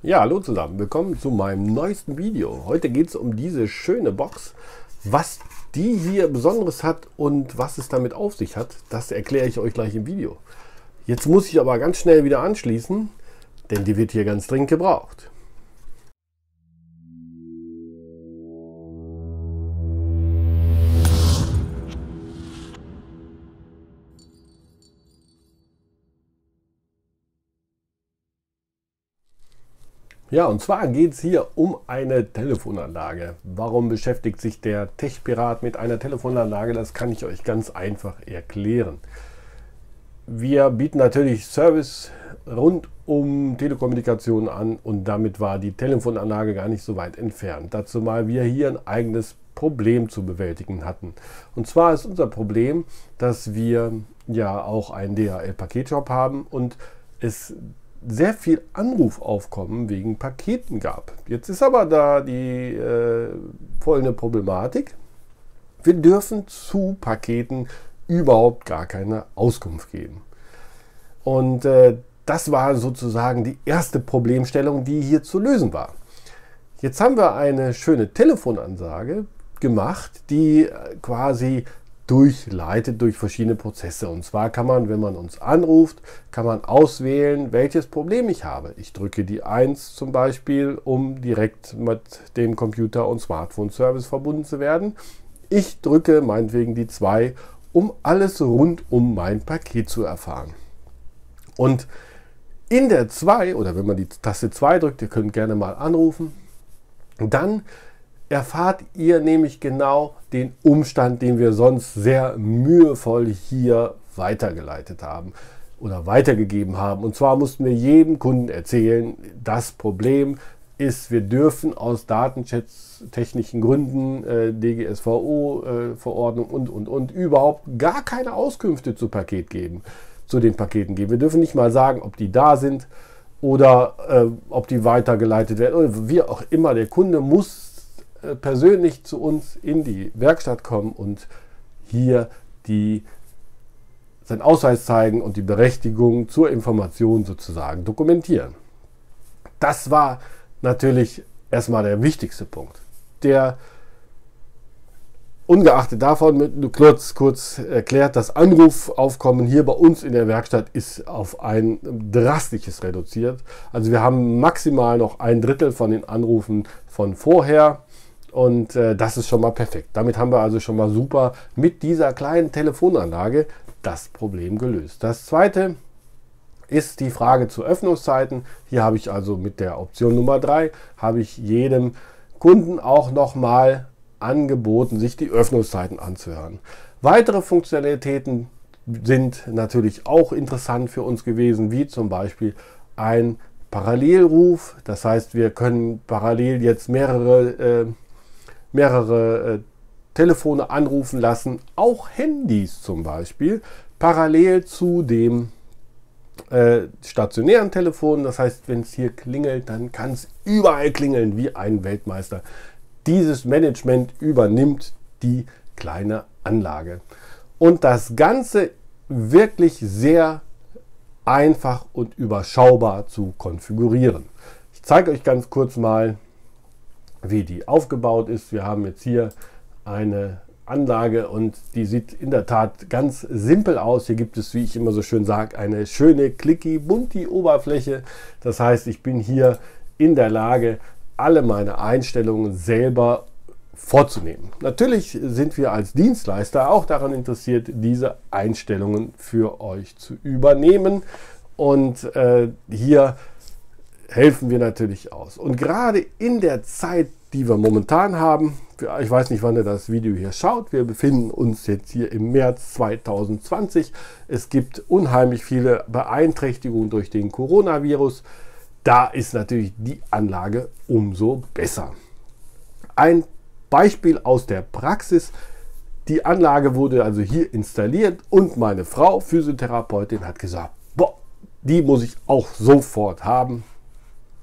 Ja, hallo zusammen, willkommen zu meinem neuesten Video. Heute geht es um diese schöne Box. Was die hier Besonderes hat und was es damit auf sich hat, das erkläre ich euch gleich im Video. Jetzt muss ich aber ganz schnell wieder anschließen, denn die wird hier ganz dringend gebraucht. Ja, und zwar geht es hier um eine Telefonanlage. Warum beschäftigt sich der Tech-Pirat mit einer Telefonanlage? Das kann ich euch ganz einfach erklären. Wir bieten natürlich Service rund um Telekommunikation an und damit war die Telefonanlage gar nicht so weit entfernt. Dazu mal wir hier ein eigenes Problem zu bewältigen hatten. Und zwar ist unser Problem, dass wir ja auch einen DHL-Paketshop haben und es sehr viel Anrufaufkommen wegen Paketen gab. Jetzt ist aber da die äh, folgende Problematik. Wir dürfen zu Paketen überhaupt gar keine Auskunft geben. Und äh, das war sozusagen die erste Problemstellung, die hier zu lösen war. Jetzt haben wir eine schöne Telefonansage gemacht, die äh, quasi durchleitet durch verschiedene Prozesse. Und zwar kann man, wenn man uns anruft, kann man auswählen, welches Problem ich habe. Ich drücke die 1 zum Beispiel, um direkt mit dem Computer- und Smartphone-Service verbunden zu werden. Ich drücke meinetwegen die 2, um alles rund um mein Paket zu erfahren. Und in der 2, oder wenn man die Taste 2 drückt, ihr könnt gerne mal anrufen, dann erfahrt ihr nämlich genau den Umstand, den wir sonst sehr mühevoll hier weitergeleitet haben oder weitergegeben haben. Und zwar mussten wir jedem Kunden erzählen, das Problem ist, wir dürfen aus datenschutztechnischen Gründen, äh, DGSVO-Verordnung äh, und, und, und, überhaupt gar keine Auskünfte zu Paket geben, zu den Paketen geben. Wir dürfen nicht mal sagen, ob die da sind oder äh, ob die weitergeleitet werden oder wie auch immer. Der Kunde muss persönlich zu uns in die Werkstatt kommen und hier die, seinen Ausweis zeigen und die Berechtigung zur Information sozusagen dokumentieren. Das war natürlich erstmal der wichtigste Punkt. Der ungeachtet davon, kurz, kurz erklärt, das Anrufaufkommen hier bei uns in der Werkstatt ist auf ein drastisches reduziert. Also wir haben maximal noch ein Drittel von den Anrufen von vorher und äh, das ist schon mal perfekt. Damit haben wir also schon mal super mit dieser kleinen Telefonanlage das Problem gelöst. Das zweite ist die Frage zu Öffnungszeiten. Hier habe ich also mit der Option Nummer 3 habe ich jedem Kunden auch nochmal angeboten, sich die Öffnungszeiten anzuhören. Weitere Funktionalitäten sind natürlich auch interessant für uns gewesen, wie zum Beispiel ein Parallelruf. Das heißt, wir können parallel jetzt mehrere äh, mehrere äh, Telefone anrufen lassen, auch Handys zum Beispiel, parallel zu dem äh, stationären Telefon. Das heißt, wenn es hier klingelt, dann kann es überall klingeln wie ein Weltmeister. Dieses Management übernimmt die kleine Anlage. Und das Ganze wirklich sehr einfach und überschaubar zu konfigurieren. Ich zeige euch ganz kurz mal, wie die aufgebaut ist. Wir haben jetzt hier eine Anlage und die sieht in der Tat ganz simpel aus. Hier gibt es, wie ich immer so schön sage, eine schöne clicky bunti Oberfläche. Das heißt, ich bin hier in der Lage, alle meine Einstellungen selber vorzunehmen. Natürlich sind wir als Dienstleister auch daran interessiert, diese Einstellungen für euch zu übernehmen. Und äh, hier helfen wir natürlich aus. Und gerade in der Zeit, die wir momentan haben, ich weiß nicht, wann ihr das Video hier schaut, wir befinden uns jetzt hier im März 2020. Es gibt unheimlich viele Beeinträchtigungen durch den Coronavirus. Da ist natürlich die Anlage umso besser. Ein Beispiel aus der Praxis. Die Anlage wurde also hier installiert und meine Frau, Physiotherapeutin, hat gesagt, boah, die muss ich auch sofort haben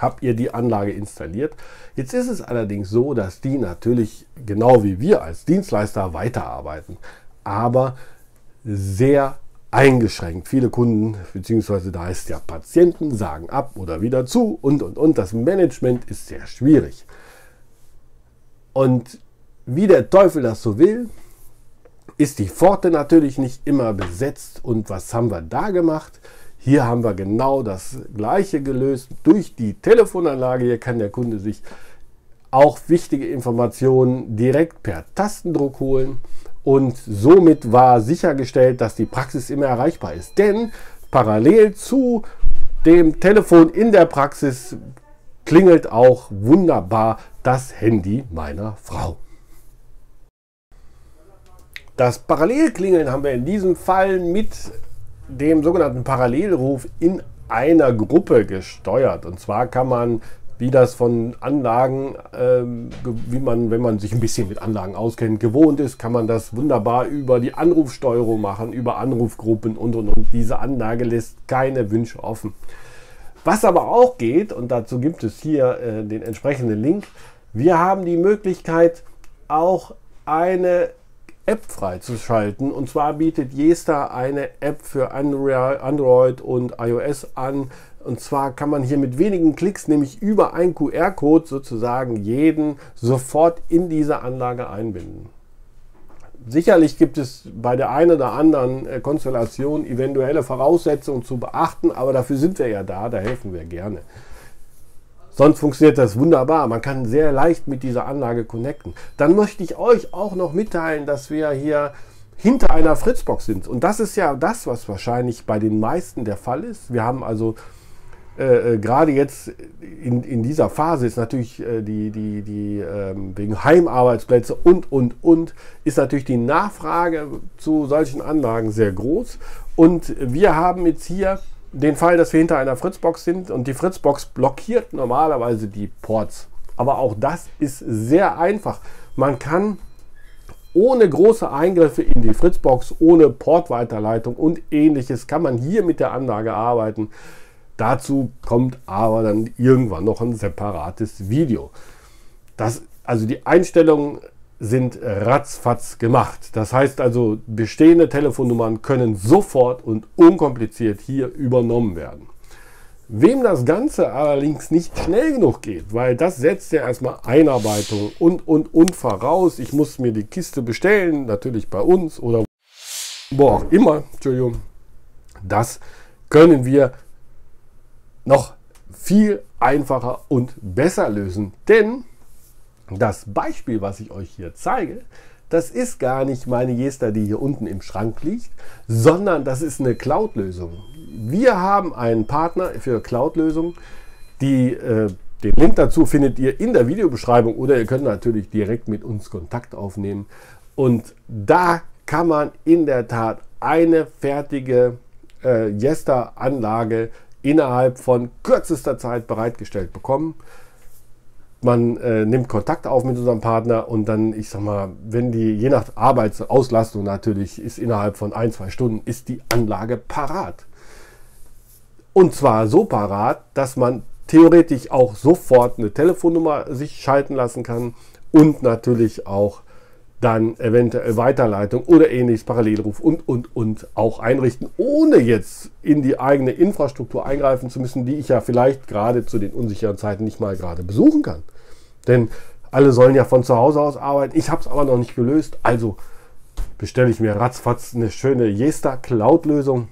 habt ihr die Anlage installiert. Jetzt ist es allerdings so, dass die natürlich genau wie wir als Dienstleister weiterarbeiten, aber sehr eingeschränkt. Viele Kunden, beziehungsweise da ist ja Patienten, sagen ab oder wieder zu und und und. Das Management ist sehr schwierig. Und wie der Teufel das so will, ist die Pforte natürlich nicht immer besetzt. Und was haben wir da gemacht? Hier haben wir genau das gleiche gelöst. Durch die Telefonanlage hier kann der Kunde sich auch wichtige Informationen direkt per Tastendruck holen. Und somit war sichergestellt, dass die Praxis immer erreichbar ist. Denn parallel zu dem Telefon in der Praxis klingelt auch wunderbar das Handy meiner Frau. Das Parallelklingeln haben wir in diesem Fall mit dem sogenannten Parallelruf in einer Gruppe gesteuert. Und zwar kann man, wie das von Anlagen, ähm, wie man, wenn man sich ein bisschen mit Anlagen auskennt, gewohnt ist, kann man das wunderbar über die Anrufsteuerung machen, über Anrufgruppen und und und. Diese Anlage lässt keine Wünsche offen. Was aber auch geht, und dazu gibt es hier äh, den entsprechenden Link, wir haben die Möglichkeit, auch eine App freizuschalten. Und zwar bietet Jesta eine App für Android und iOS an. Und zwar kann man hier mit wenigen Klicks, nämlich über einen QR-Code sozusagen jeden sofort in diese Anlage einbinden. Sicherlich gibt es bei der einen oder anderen äh, Konstellation eventuelle Voraussetzungen zu beachten, aber dafür sind wir ja da, da helfen wir gerne. Sonst funktioniert das wunderbar. Man kann sehr leicht mit dieser Anlage connecten. Dann möchte ich euch auch noch mitteilen, dass wir hier hinter einer Fritzbox sind. Und das ist ja das, was wahrscheinlich bei den meisten der Fall ist. Wir haben also äh, äh gerade jetzt in, in dieser Phase ist natürlich äh, die, die, die ähm, wegen Heimarbeitsplätze und, und, und, ist natürlich die Nachfrage zu solchen Anlagen sehr groß. Und wir haben jetzt hier den Fall, dass wir hinter einer Fritzbox sind und die Fritzbox blockiert normalerweise die Ports. Aber auch das ist sehr einfach. Man kann ohne große Eingriffe in die Fritzbox, ohne Portweiterleitung und ähnliches, kann man hier mit der Anlage arbeiten. Dazu kommt aber dann irgendwann noch ein separates Video. Das, also die Einstellungen sind ratzfatz gemacht. Das heißt also, bestehende Telefonnummern können sofort und unkompliziert hier übernommen werden. Wem das Ganze allerdings nicht schnell genug geht, weil das setzt ja erstmal Einarbeitung und, und, und voraus. Ich muss mir die Kiste bestellen, natürlich bei uns oder wo auch immer. Entschuldigung. Das können wir noch viel einfacher und besser lösen, denn das Beispiel, was ich euch hier zeige, das ist gar nicht meine Jester, die hier unten im Schrank liegt, sondern das ist eine Cloud-Lösung. Wir haben einen Partner für Cloud-Lösungen. äh, den Link dazu findet ihr in der Videobeschreibung oder ihr könnt natürlich direkt mit uns Kontakt aufnehmen. Und da kann man in der Tat eine fertige äh, Jester-Anlage innerhalb von kürzester Zeit bereitgestellt bekommen man äh, nimmt Kontakt auf mit unserem Partner und dann, ich sag mal, wenn die, je nach Arbeitsauslastung natürlich, ist innerhalb von ein, zwei Stunden, ist die Anlage parat. Und zwar so parat, dass man theoretisch auch sofort eine Telefonnummer sich schalten lassen kann und natürlich auch dann eventuell Weiterleitung oder ähnliches, Parallelruf und, und, und auch einrichten, ohne jetzt in die eigene Infrastruktur eingreifen zu müssen, die ich ja vielleicht gerade zu den unsicheren Zeiten nicht mal gerade besuchen kann. Denn alle sollen ja von zu Hause aus arbeiten. Ich habe es aber noch nicht gelöst. Also bestelle ich mir ratzfatz eine schöne Jester Cloud-Lösung,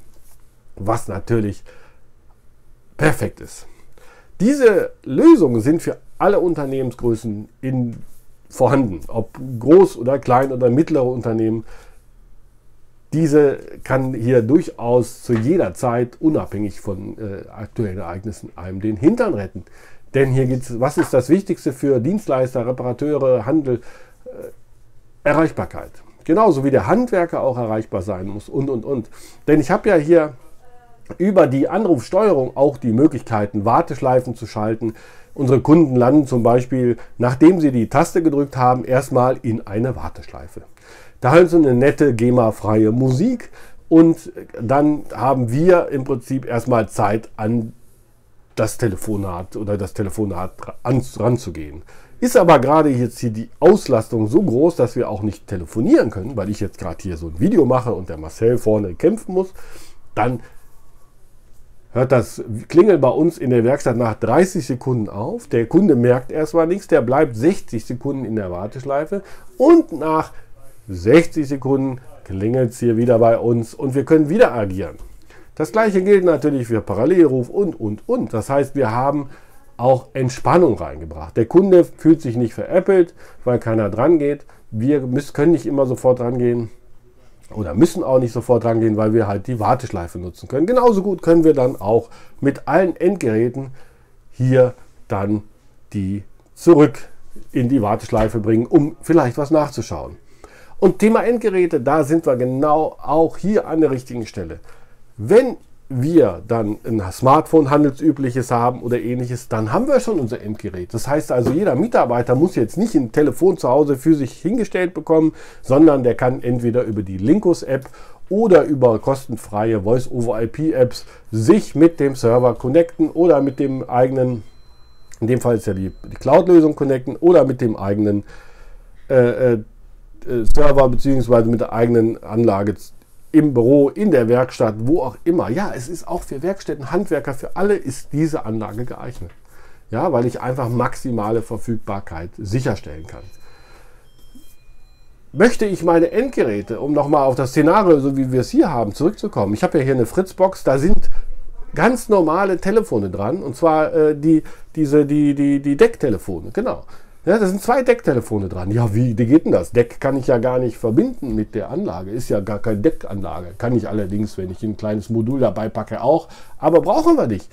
was natürlich perfekt ist. Diese Lösungen sind für alle Unternehmensgrößen in vorhanden, ob groß oder klein oder mittlere Unternehmen. Diese kann hier durchaus zu jeder Zeit, unabhängig von äh, aktuellen Ereignissen, einem den Hintern retten. Denn hier geht es, was ist das Wichtigste für Dienstleister, Reparateure, Handel? Äh, Erreichbarkeit. Genauso wie der Handwerker auch erreichbar sein muss und, und, und. Denn ich habe ja hier über die Anrufsteuerung auch die Möglichkeiten, Warteschleifen zu schalten, Unsere Kunden landen zum Beispiel, nachdem sie die Taste gedrückt haben, erstmal in eine Warteschleife. Da hören sie eine nette GEMA-freie Musik und dann haben wir im Prinzip erstmal Zeit an das Telefonat oder das Telefonat ran, ranzugehen. Ist aber gerade jetzt hier die Auslastung so groß, dass wir auch nicht telefonieren können, weil ich jetzt gerade hier so ein Video mache und der Marcel vorne kämpfen muss, dann hört das Klingeln bei uns in der Werkstatt nach 30 Sekunden auf. Der Kunde merkt erstmal nichts, der bleibt 60 Sekunden in der Warteschleife und nach 60 Sekunden klingelt es hier wieder bei uns und wir können wieder agieren. Das gleiche gilt natürlich für Parallelruf und, und, und. Das heißt, wir haben auch Entspannung reingebracht. Der Kunde fühlt sich nicht veräppelt, weil keiner dran geht. Wir können nicht immer sofort dran gehen oder müssen auch nicht sofort dran gehen, weil wir halt die Warteschleife nutzen können. Genauso gut können wir dann auch mit allen Endgeräten hier dann die zurück in die Warteschleife bringen, um vielleicht was nachzuschauen. Und Thema Endgeräte, da sind wir genau auch hier an der richtigen Stelle. Wenn wir dann ein Smartphone handelsübliches haben oder ähnliches, dann haben wir schon unser Endgerät. Das heißt also, jeder Mitarbeiter muss jetzt nicht ein Telefon zu Hause für sich hingestellt bekommen, sondern der kann entweder über die Linkus-App oder über kostenfreie Voice-over-IP-Apps sich mit dem Server connecten oder mit dem eigenen, in dem Fall ist ja die, die Cloud-Lösung connecten oder mit dem eigenen äh, äh, Server bzw. mit der eigenen Anlage im Büro, in der Werkstatt, wo auch immer. Ja, es ist auch für Werkstätten, Handwerker, für alle ist diese Anlage geeignet. Ja, weil ich einfach maximale Verfügbarkeit sicherstellen kann. Möchte ich meine Endgeräte, um nochmal auf das Szenario, so wie wir es hier haben, zurückzukommen. Ich habe ja hier eine Fritzbox, da sind ganz normale Telefone dran, und zwar äh, die, diese, die, die, die Decktelefone, genau. Ja, da sind zwei Decktelefone dran. Ja, wie, geht denn das? Deck kann ich ja gar nicht verbinden mit der Anlage. Ist ja gar keine Deckanlage. Kann ich allerdings, wenn ich ein kleines Modul dabei packe, auch. Aber brauchen wir nicht.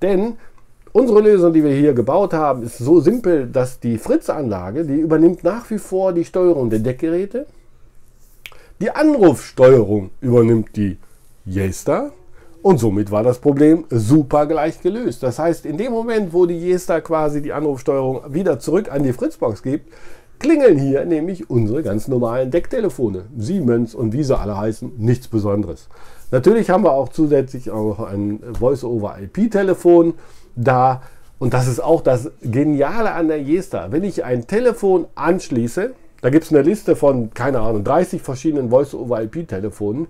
Denn unsere Lösung, die wir hier gebaut haben, ist so simpel, dass die Fritz-Anlage, die übernimmt nach wie vor die Steuerung der Deckgeräte. Die Anrufsteuerung übernimmt die Jester. Und somit war das Problem super gleich gelöst. Das heißt, in dem Moment, wo die Jester quasi die Anrufsteuerung wieder zurück an die Fritzbox gibt, klingeln hier nämlich unsere ganz normalen Decktelefone. Siemens und wie sie alle heißen, nichts Besonderes. Natürlich haben wir auch zusätzlich auch ein Voice-over-IP-Telefon da. Und das ist auch das Geniale an der Jester. Wenn ich ein Telefon anschließe, da gibt es eine Liste von, keine Ahnung, 30 verschiedenen Voice-over-IP-Telefonen,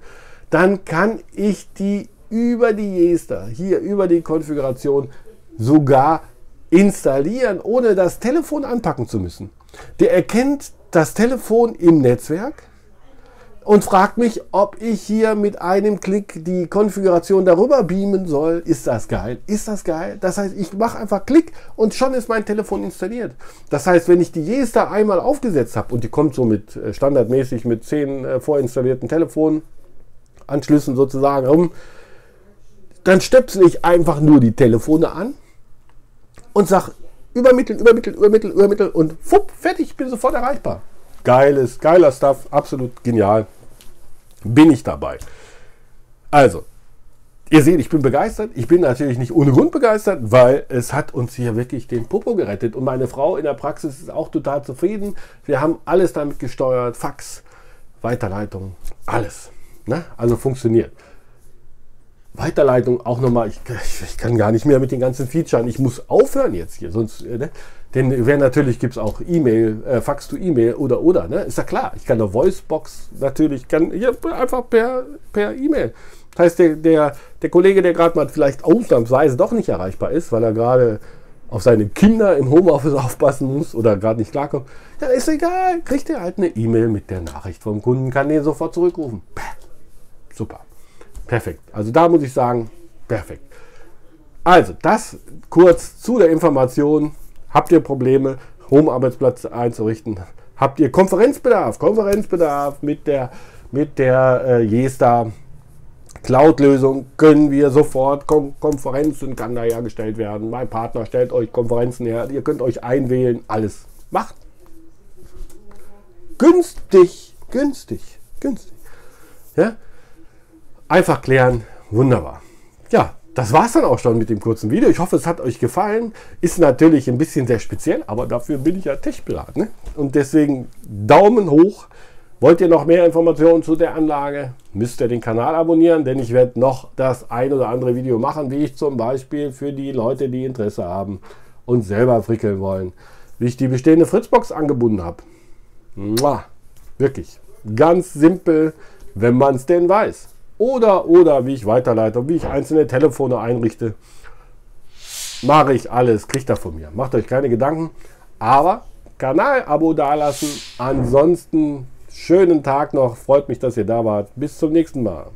dann kann ich die über die Jester, hier über die Konfiguration sogar installieren, ohne das Telefon anpacken zu müssen. Der erkennt das Telefon im Netzwerk und fragt mich, ob ich hier mit einem Klick die Konfiguration darüber beamen soll. Ist das geil? Ist das geil? Das heißt, ich mache einfach Klick und schon ist mein Telefon installiert. Das heißt, wenn ich die Jester einmal aufgesetzt habe und die kommt so mit äh, standardmäßig mit zehn äh, vorinstallierten Telefonanschlüssen sozusagen rum, dann stöpsel ich einfach nur die Telefone an und sag übermitteln, übermitteln, übermitteln, übermitteln und fupp, fertig, bin sofort erreichbar. Geiles, geiler Stuff, absolut genial. Bin ich dabei. Also, ihr seht, ich bin begeistert. Ich bin natürlich nicht ohne Grund begeistert, weil es hat uns hier wirklich den Popo gerettet. Und meine Frau in der Praxis ist auch total zufrieden. Wir haben alles damit gesteuert, Fax, Weiterleitung, alles. Ne? Also funktioniert. Weiterleitung auch nochmal, ich, ich, kann gar nicht mehr mit den ganzen Features, ich muss aufhören jetzt hier, sonst, äh, ne? denn wer natürlich gibt es auch E-Mail, äh, Fax to E-Mail oder oder, ne? ist ja klar, ich kann eine Voicebox natürlich, kann hier einfach per per E-Mail. Das heißt, der, der, der Kollege, der gerade mal vielleicht ausnahmsweise doch nicht erreichbar ist, weil er gerade auf seine Kinder im Homeoffice aufpassen muss oder gerade nicht klarkommt, ja, ist egal, kriegt er halt eine E-Mail mit der Nachricht vom Kunden, kann den sofort zurückrufen. Super. Perfekt. Also da muss ich sagen, perfekt. Also das kurz zu der Information. Habt ihr Probleme, Home-Arbeitsplatz einzurichten? Habt ihr Konferenzbedarf? Konferenzbedarf mit der, mit der äh, Jesta Cloud-Lösung können wir sofort Kon Konferenzen kann da hergestellt werden. Mein Partner stellt euch Konferenzen her. Ihr könnt euch einwählen. Alles macht. Günstig, günstig, günstig. Ja? Einfach klären, wunderbar. Ja, das war es dann auch schon mit dem kurzen Video. Ich hoffe, es hat euch gefallen. Ist natürlich ein bisschen sehr speziell, aber dafür bin ich ja Techpirat. Ne? Und deswegen Daumen hoch. Wollt ihr noch mehr Informationen zu der Anlage, müsst ihr den Kanal abonnieren, denn ich werde noch das ein oder andere Video machen, wie ich zum Beispiel für die Leute, die Interesse haben und selber frickeln wollen, wie ich die bestehende Fritzbox angebunden habe. Wirklich. Ganz simpel, wenn man es denn weiß. Oder, oder wie ich weiterleite, wie ich einzelne Telefone einrichte. Mache ich alles, kriegt er von mir. Macht euch keine Gedanken. Aber Kanal-Abo dalassen. Ansonsten schönen Tag noch. Freut mich, dass ihr da wart. Bis zum nächsten Mal.